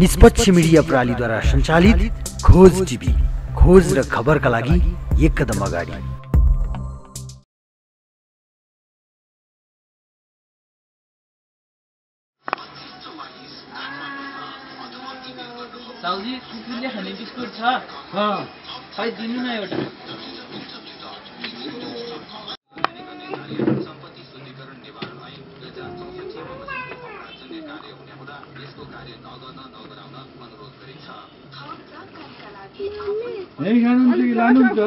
निष्पक्ष मिडिया प्रणालीद्वारा सञ्चालित खोज टिभी खोज र खबरका लागि एक कदम अगाडि। साउजी कुकुरले खाने बिस्कुट छ। खै दिनु न एउटा। हुने हुँदा यसको कार्य नगर्न नगराउन अनुरोध गरिन्छ लानुहुन्छ